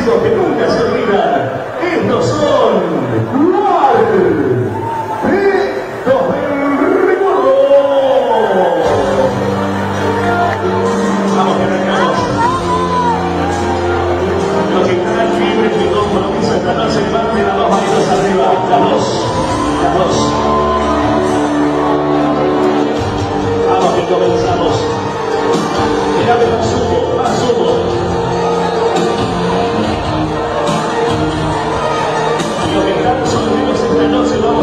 clásicos que nunca se olvidan. Estos son Cuartetos del Recuerdo. Vamos que arrancamos. Los que están libres de compromiso esta noche, levanten las dos manitos arriba. Las dos. Las dos. Vamos que comenzamos. Solteros esta